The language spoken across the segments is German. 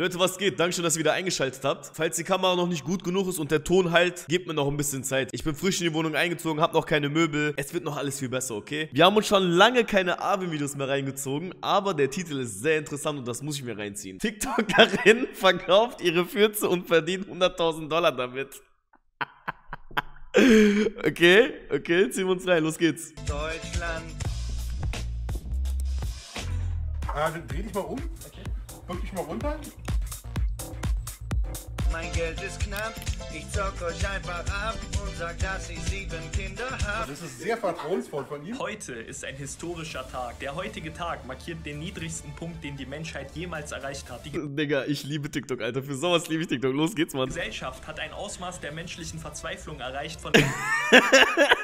Leute, was geht? Dankeschön, dass ihr wieder eingeschaltet habt. Falls die Kamera noch nicht gut genug ist und der Ton halt, gebt mir noch ein bisschen Zeit. Ich bin frisch in die Wohnung eingezogen, hab noch keine Möbel. Es wird noch alles viel besser, okay? Wir haben uns schon lange keine Arvin-Videos mehr reingezogen, aber der Titel ist sehr interessant und das muss ich mir reinziehen. TikTokerin verkauft ihre Fürze und verdient 100.000 Dollar damit. okay, okay, ziehen wir uns rein, los geht's. Deutschland. Ah, dreh dich mal um. Guck dich mal runter. Mein Geld ist knapp. Ich zock euch einfach ab und sag, dass ich sieben Kinder hab. Das ist sehr vertrauensvoll von ihm. Heute ist ein historischer Tag. Der heutige Tag markiert den niedrigsten Punkt, den die Menschheit jemals erreicht hat. Die Digga, ich liebe TikTok, Alter. Für sowas liebe ich TikTok. Los geht's, Mann. Gesellschaft hat ein Ausmaß der menschlichen Verzweiflung erreicht, von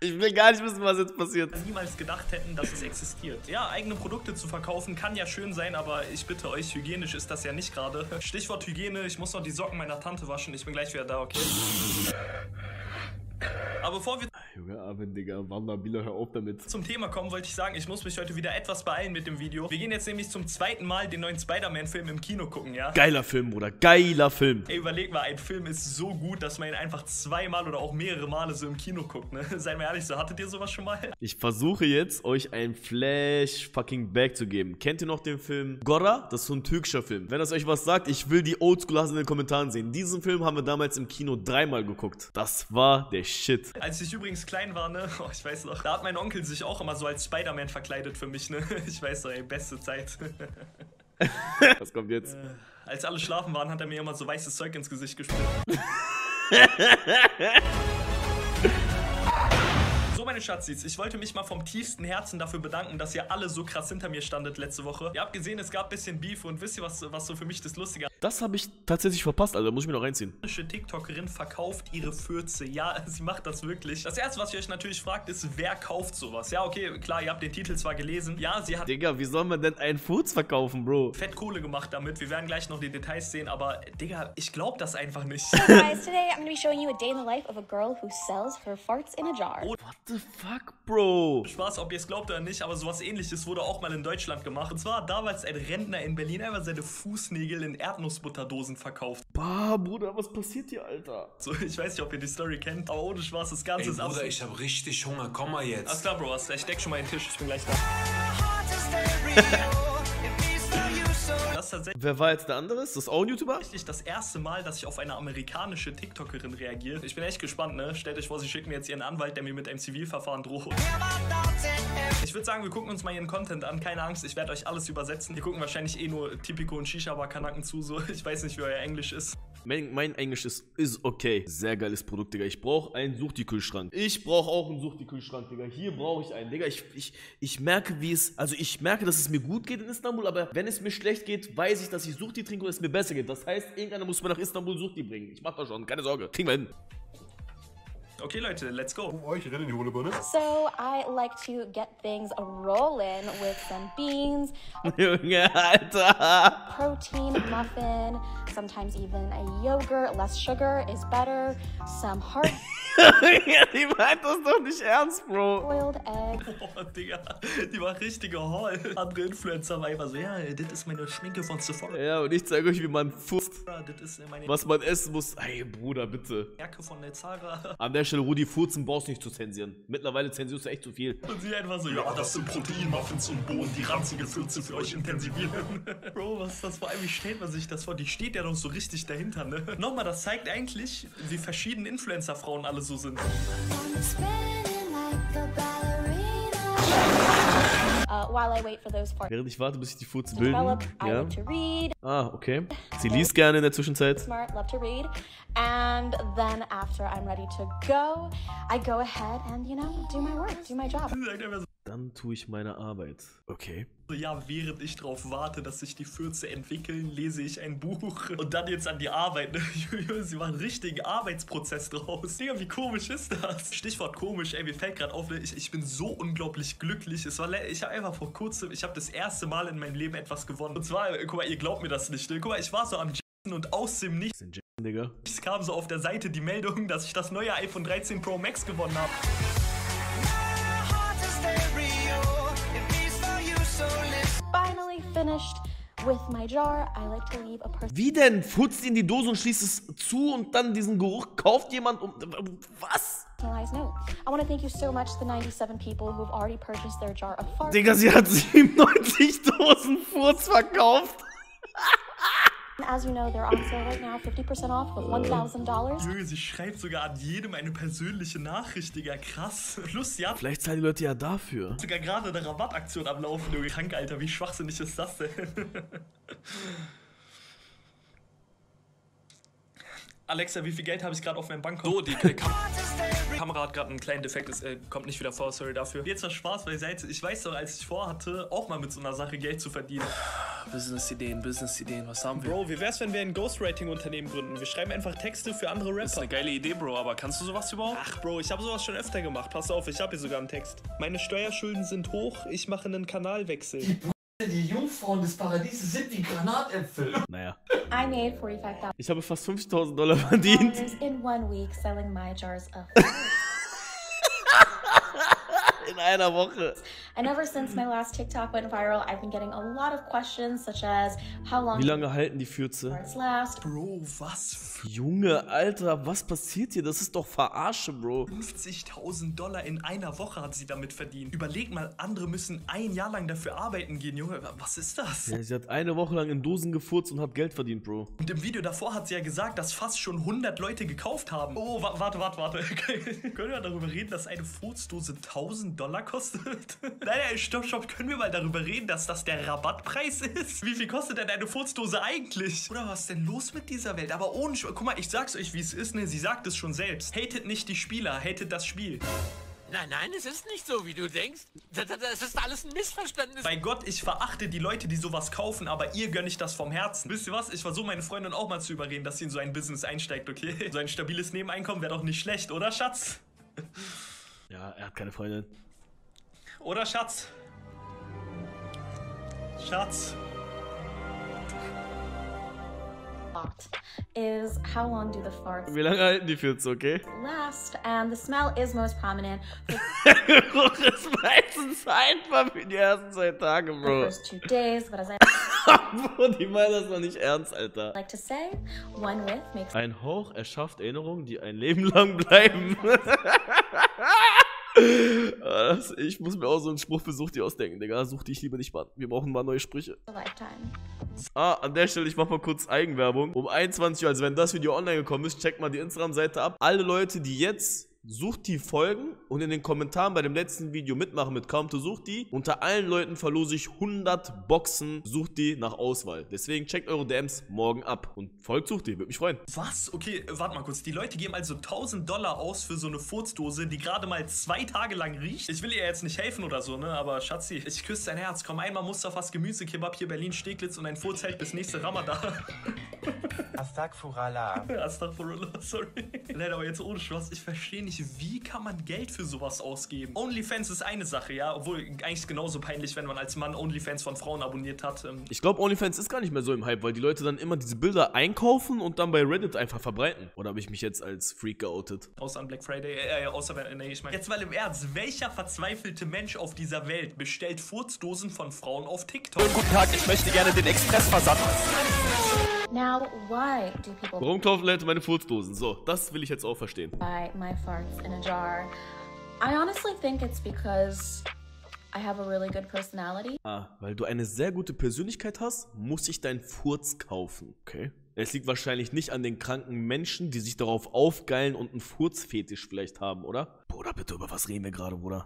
Ich will gar nicht wissen, was jetzt passiert. niemals gedacht hätten, dass es existiert. Ja, eigene Produkte zu verkaufen kann ja schön sein, aber ich bitte euch, hygienisch ist das ja nicht gerade. Stichwort Hygiene, ich muss noch die Socken meiner Tante waschen. Ich bin gleich wieder da, okay? Aber bevor wir Junge, Arvin, Digga. Wanderbieler, hör auf damit. zum Thema kommen, wollte ich sagen, ich muss mich heute wieder etwas beeilen mit dem Video. Wir gehen jetzt nämlich zum zweiten Mal den neuen Spider-Man-Film im Kino gucken, ja? Geiler Film, Bruder. Geiler Film. Ey, überleg mal, ein Film ist so gut, dass man ihn einfach zweimal oder auch mehrere Male so im Kino guckt, ne? Seien wir ehrlich, so hattet ihr sowas schon mal? Ich versuche jetzt, euch ein Flash fucking Back zu geben. Kennt ihr noch den Film Gorra? Das ist so ein türkischer Film. Wenn das euch was sagt, ich will die Oldschool-Hasen in den Kommentaren sehen. Diesen Film haben wir damals im Kino dreimal geguckt. Das war der Shit. Als ich übrigens klein war, ne? Oh, ich weiß noch. Da hat mein Onkel sich auch immer so als Spider-Man verkleidet für mich, ne? Ich weiß noch, ey, beste Zeit. Was kommt jetzt? Als alle schlafen waren, hat er mir immer so weißes Zeug ins Gesicht gespritzt. So, meine Schatzis, ich wollte mich mal vom tiefsten Herzen dafür bedanken, dass ihr alle so krass hinter mir standet letzte Woche. Ihr habt gesehen, es gab ein bisschen Beef und wisst ihr, was, was so für mich das Lustige Das habe ich tatsächlich verpasst, Alter. Muss ich mir noch reinziehen. amerikanische TikTokerin verkauft ihre Fürze. Ja, sie macht das wirklich. Das erste, was ihr euch natürlich fragt, ist, wer kauft sowas? Ja, okay, klar, ihr habt den Titel zwar gelesen. Ja, sie hat Digga, wie soll man denn einen Furz verkaufen, Bro? fett Kohle gemacht damit. Wir werden gleich noch die Details sehen, aber Digga, ich glaub das einfach nicht. Guys, today I'm to be showing you a day in the life of a girl who sells her farts in a jar. What the fuck, Bro? Spaß, ob ihr es glaubt oder nicht, aber sowas ähnliches wurde auch mal in Deutschland gemacht. Und zwar hat damals ein Rentner in Berlin einfach seine Fußnägel in Erdnussbutterdosen verkauft. Bah, Bruder, was passiert hier, Alter? So, ich weiß nicht, ob ihr die Story kennt, aber ohne Spaß, das Ganze Ey, ist Bruder, absolut... ich hab richtig Hunger. Komm mal Alles jetzt. klar, Bro, ich deck schon mal den Tisch, ich bin gleich da. Das ist tatsächlich Wer war jetzt der andere? Ist das auch ein YouTuber? das erste Mal, dass ich auf eine amerikanische TikTokerin reagiere. Ich bin echt gespannt, ne? Stellt euch vor, sie schicken mir jetzt ihren Anwalt, der mir mit einem Zivilverfahren droht. Ich würde sagen, wir gucken uns mal ihren Content an. Keine Angst, ich werde euch alles übersetzen. Wir gucken wahrscheinlich eh nur Typico und Shisha-Bar-Kanaken zu, so. Ich weiß nicht, wie euer Englisch ist. Mein, mein Englisch ist, ist okay. Sehr geiles Produkt, Digga. Ich brauche einen Suchti-Kühlschrank. Ich brauche auch einen Suchti-Kühlschrank, Digga. Hier brauche ich einen. Digga, ich, ich, ich merke, wie es. Also, ich merke, dass es mir gut geht in Istanbul, aber wenn es mir schlecht geht, weiß ich, dass ich Suchti trinke und es mir besser geht. Das heißt, irgendeiner muss mir nach Istanbul Suchti bringen. Ich mach das schon, keine Sorge. Kriegen wir hin. Okay, Leute, let's go. Um euch renn in die hohle Birne. So I like to get things rolling with some beans, Junge, Alter. protein muffin, sometimes even a yogurt. Less sugar is better. Some hard Die meint das doch nicht ernst, Bro. boiled egg. Oh, Digga, die war richtige Hall. Andere Influencer war immer so, ja, das ist meine Schminke von Sephora. Ja, und ich zeige euch, wie man furzt, Das ist meine was man essen muss. Ey, Bruder, bitte. Jacke von der Zara. An der Stelle, Rudi, Furzen brauchst du nicht zu zensieren. Mittlerweile zensierst du echt zu viel. Und sie einfach so, ja, das sind Proteinmuffins und Bohnen, die ranzige Fürze für euch intensivieren. Bro, was ist das vor allem? Wie stellt man sich das vor? Die steht ja doch so richtig dahinter, ne? Nochmal, das zeigt eigentlich, wie verschieden Influencer-Frauen alle so sind. Uh, while I wait for those farts Während ich warte, bis sich die bilden. develop, Ja. to read. Ah, okay. Sie liest gerne in der Zwischenzeit. smart, love to read. And then after I'm ready to go, I go ahead and, you know, do my work, do my job. Dann tue ich meine Arbeit. Okay. ja, während ich drauf warte, dass sich die Fürze entwickeln, lese ich ein Buch und dann jetzt an die Arbeit. Ne? Sie machen einen richtigen Arbeitsprozess draus. Digga, wie komisch ist das? Stichwort komisch, ey, mir fällt gerade auf, ne? ich, ich bin so unglaublich glücklich. Es war, ich habe einfach vor kurzem, ich habe das erste Mal in meinem Leben etwas gewonnen. Und zwar, guck mal, ihr glaubt mir das nicht. Ne? Guck mal, ich war so am Jackson und aus dem Nichts Jason, Digga. kam so auf der Seite die Meldung, dass ich das neue iPhone 13 Pro Max gewonnen habe. Finished With my jar, I like to leave a person. Wie denn? Futzt in die Dose und schließt es zu und dann diesen Geruch kauft jemand um. Was? personalized note. I want to thank you so much to the 97 people who've already purchased their jar of fart. Digga, sie hat 97 Dosen Furz verkauft. As you know, they're on sale right now, 50% off with $1,000. Junge, sie schreibt sogar an jedem eine persönliche Nachricht, Digga. Krass. Plus, hat Vielleicht zahlen die Leute ja dafür. sogar gerade eine Rabattaktion am Laufen, Junge. Krank, Alter. Wie schwachsinnig ist das denn? Alexa, wie viel Geld habe ich gerade auf meinem Bankkonto? So, die Kamera hat gerade einen kleinen Defekt, es äh, kommt nicht wieder vor, sorry dafür. Jetzt war Spaß beiseite. Ich weiß doch, als ich vorhatte, auch mal mit so einer Sache Geld zu verdienen. Business-Ideen, Business-Ideen, was haben wir? Bro, wie wär's, wenn wir ein Ghostwriting-Unternehmen gründen? Wir schreiben einfach Texte für andere Das ist Rapper. eine geile Idee, Bro, aber kannst du sowas überhaupt? Ach, Bro, ich habe sowas schon öfter gemacht. Pass auf, ich habe hier sogar einen Text. Meine Steuerschulden sind hoch, ich mache einen Kanalwechsel. Die Jungfrauen des Paradieses sind wie Granatäpfel. Naja. I made $45,000 Ich habe fast 50.000 Dollar verdient. in one week selling my jars of einer Woche. and ever since my last TikTok went viral, I've been getting a lot of questions such as how long Wie lange halten die Fürze? last, Bro, was für Junge, Alter, was passiert hier? Das ist doch Verarsche, Bro. 50.000 Dollar in einer Woche hat sie damit verdient. Überleg mal, andere müssen ein Jahr lang dafür arbeiten gehen, Junge. Was ist das? Ja, sie hat eine Woche lang in Dosen gefurzt und hat Geld verdient, Bro. Und im Video davor hat sie ja gesagt, dass fast schon 100 Leute gekauft haben. Oh, wa warte, warte, warte. Können wir darüber reden, dass eine Furzdose 1000 Dollar kostet? nein, nein, stopp, stopp. Können wir mal darüber reden, dass das der Rabattpreis ist? Wie viel kostet denn eine Furzdose eigentlich? Oder was ist denn los mit dieser Welt? Aber ohne Sch Guck mal, ich sag's euch, wie es ist, ne? Sie sagt es schon selbst. Hatet nicht die Spieler, hatet das Spiel. Nein, nein, es ist nicht so, wie du denkst. Das ist alles ein Missverständnis. Bei Gott, ich verachte die Leute, die sowas kaufen, aber ihr gönne ich das vom Herzen. Wisst ihr was? Ich versuche meine Freundin auch mal zu überreden, dass sie in so ein Business einsteigt, okay? So ein stabiles Nebeneinkommen wäre doch nicht schlecht, oder Schatz? Ja, er hat keine Freundin. Oder Schatz? Schatz. is how long do the farts Wie lange halten die Fürze, okay? last? And the smell is most prominent for Geruch ist meistens einfach für die ersten zwei Tage, the Bro. first two days, but as I Bro, die meinen das noch nicht ernst, Alter. like to say, one whiff makes Ein Hauch erschafft Erinnerungen, die ein Leben lang bleiben. Ich muss mir auch so einen Spruch für Sucht dir ausdenken, Digga. Such dich lieber nicht, Mann. Wir brauchen mal neue Sprüche. Ah, an der Stelle, ich mach mal kurz Eigenwerbung. Um 21 Uhr, also wenn das Video online gekommen ist, checkt mal die Instagram-Seite ab. Alle Leute, die jetzt Suchti folgen und in den Kommentaren bei dem letzten Video mitmachen mit Kaum to Suchti, unter allen Leuten verlose ich 100 Boxen Suchti nach Auswahl. Deswegen checkt eure DMs morgen ab und folgt Suchti, würde mich freuen. Was? Okay, äh, warte mal kurz. Die Leute geben also 1000 Dollar aus für so eine Furzdose, die gerade mal zwei Tage lang riecht. Ich will ihr jetzt nicht helfen oder so, ne? Aber Schatzi, ich küsse dein Herz. Komm einmal Mustafas Gemüsekebab hier Berlin-Steglitz und ein Furz hält bis nächste Ramadan. Astagfirullah. Astaghfirullah, sorry. Leider aber jetzt ohne Spaß. Ich verstehe nicht, wie kann man Geld für sowas ausgeben? OnlyFans ist eine Sache, ja. Obwohl eigentlich genauso peinlich, wenn man als Mann OnlyFans von Frauen abonniert hat. Ähm, Ich glaube, OnlyFans ist gar nicht mehr so im Hype, weil die Leute dann immer diese Bilder einkaufen und dann bei Reddit einfach verbreiten. Oder habe ich mich jetzt als Freak geoutet? Außer an Black Friday, äh, äh, außer wenn, nee, ich meine. Jetzt mal im Ernst, welcher verzweifelte Mensch auf dieser Welt bestellt Furzdosen von Frauen auf TikTok? Guten Tag, ich möchte gerne den Expressversand. Now, why do people Warum kaufen Leute meine Furzdosen? So, das will ich jetzt auch verstehen. buy my farts in a jar? I honestly think it's because I have a really good personality. Ah, weil du eine sehr gute Persönlichkeit hast, muss ich deinen Furz kaufen. Okay. Es liegt wahrscheinlich nicht an den kranken Menschen, die sich darauf aufgeilen und einen Furzfetisch vielleicht haben, oder? Bruder, bitte, über was reden wir gerade, Bruder?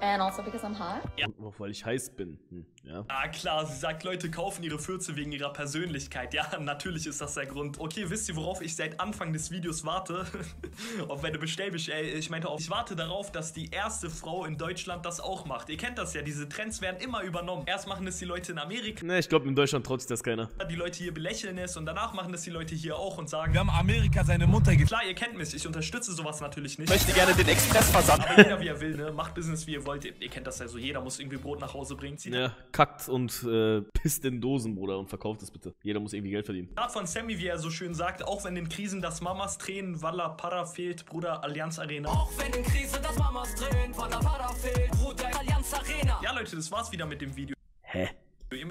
And also because I'm hot. Und auch weil ich heiß bin. Hm, ja. Ah klar, sie sagt, Leute kaufen ihre Fürze wegen ihrer Persönlichkeit. Ja, natürlich ist das der Grund. Okay, wisst ihr, worauf ich seit Anfang des Videos warte? auf meine Bestellbestellung. Ich meinte auch, ich warte darauf, dass die erste Frau in Deutschland das auch macht. Ihr kennt das ja, diese Trends werden immer übernommen. Erst machen es die Leute in Amerika, Ne, ich glaube, in Deutschland sich das keiner. die Leute hier belächeln es und danach machen das die Leute hier auch und sagen, Wir haben Amerika seine Mutter gefickt. klar, ihr kennt mich, ich unterstütze sowas natürlich nicht. Ich möchte gerne den Expressversand. Aber jeder wie er will, ne? Macht Business wie ihr wollt. Ihr, kennt das ja so, jeder muss irgendwie Brot nach Hause bringen. Zieht Ja, kackt und äh, pisst in Dosen, Bruder, und verkauft es bitte. Jeder muss irgendwie Geld verdienen. Zitat von Sammy, wie er so schön sagt, auch wenn in Krisen das Mamas Tränen, Walla Para fehlt, Bruder Allianz Arena. Auch wenn in Krise das Mamas drehen, von der Vater fehlt, Bruder Allianz Arena. Ja, Leute, das war's wieder mit dem Video.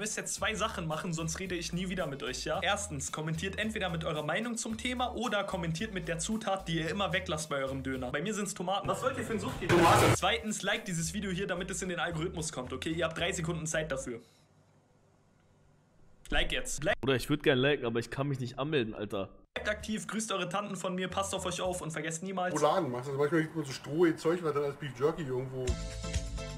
Müsst jetzt zwei Sachen machen, sonst rede ich nie wieder mit euch, ja? Erstens, kommentiert entweder mit eurer Meinung zum Thema oder kommentiert mit der Zutat, die ihr immer weglasst bei eurem Döner. Bei mir sind es Tomaten. Was wollt ihr für ein Sucht Tomaten. Zweitens, liked dieses Video hier, damit es in den Algorithmus kommt, okay? Ihr habt drei Sekunden Zeit dafür. Like jetzt. Bleibt Oder ich würde gerne liken, aber ich kann mich nicht anmelden, Alter. aktiv, grüßt eure Tanten von mir, passt auf euch auf und vergesst niemals. Rouladen machst du zum Beispiel so Stroh, Zeug, was dann als Beef Jerky irgendwo.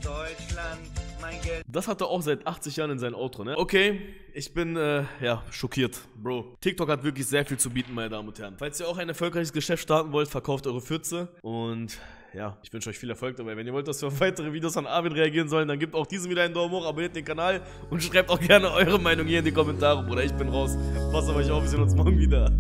Deutschland, mein Geld. Das hat er auch seit 80 Jahren in seinem Outro, ne? Okay, ich bin, äh, ja, schockiert, Bro. TikTok hat wirklich sehr viel zu bieten, meine Damen und Herren. Falls ihr auch ein erfolgreiches Geschäft starten wollt, verkauft eure Fürze. Und ja, ich wünsche euch viel Erfolg dabei. Wenn ihr wollt, dass wir auf weitere Videos von Arvin reagieren sollen, dann gebt auch diesem wieder einen Daumen hoch, abonniert den Kanal und schreibt auch gerne eure Meinung hier in die Kommentare, Bruder. Ich bin raus. Passt auf euch auf, wir sehen uns morgen wieder.